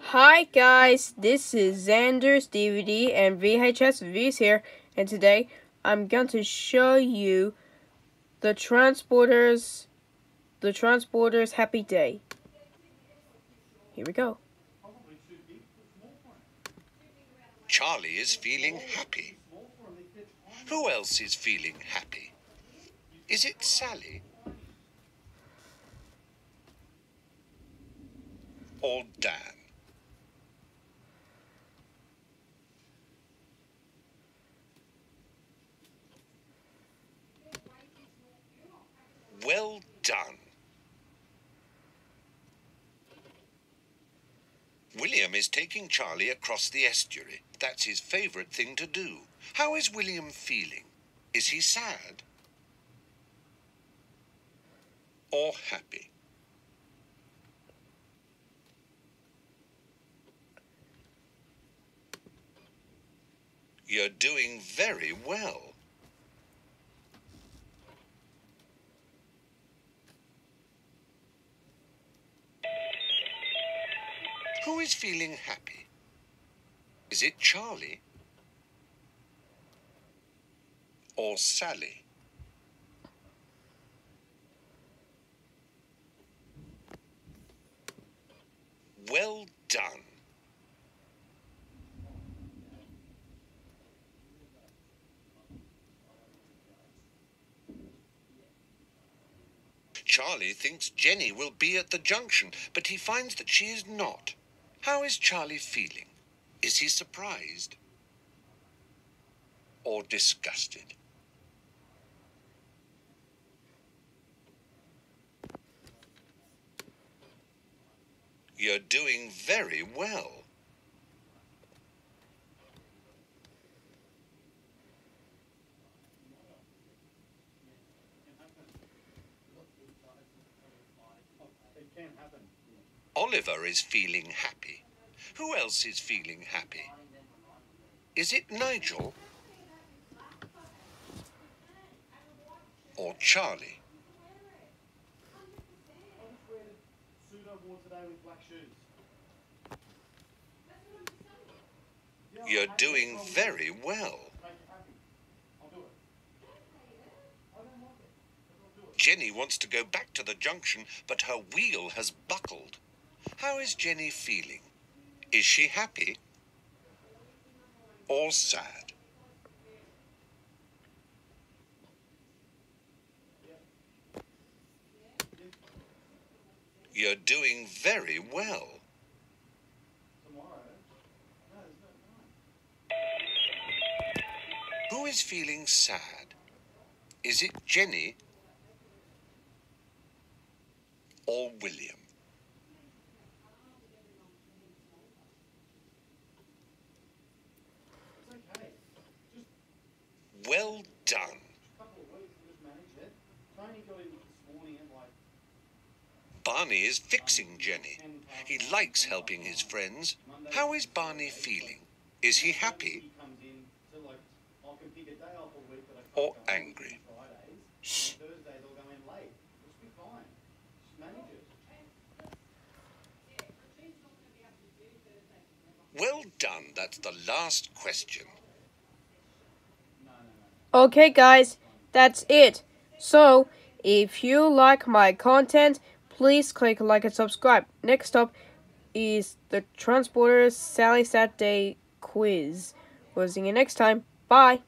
Hi guys, this is Zander's DVD and VHS Reviews here, and today I'm going to show you the Transporters, the Transporters Happy Day. Here we go. Charlie is feeling happy. Who else is feeling happy? Is it Sally? Or Dan? Well done. William is taking Charlie across the estuary. That's his favourite thing to do. How is William feeling? Is he sad? Or happy? You're doing very well. Who is feeling happy? Is it Charlie? Or Sally? Well done. Charlie thinks Jenny will be at the junction, but he finds that she is not. How is Charlie feeling? Is he surprised? Or disgusted? You're doing very well. Oliver is feeling happy. Who else is feeling happy? Is it Nigel? Or Charlie? You're doing very well. Jenny wants to go back to the junction, but her wheel has buckled. How is Jenny feeling? Is she happy? Or sad? You're doing very well. Who is feeling sad? Is it Jenny or William? Well done. Barney is fixing Jenny. He likes helping his friends. How is Barney feeling? Is he happy or angry? Well done. That's the last question. Okay guys, that's it. So, if you like my content, please click like and subscribe. Next up is the Transporters Sally Saturday quiz. We'll see you next time. Bye.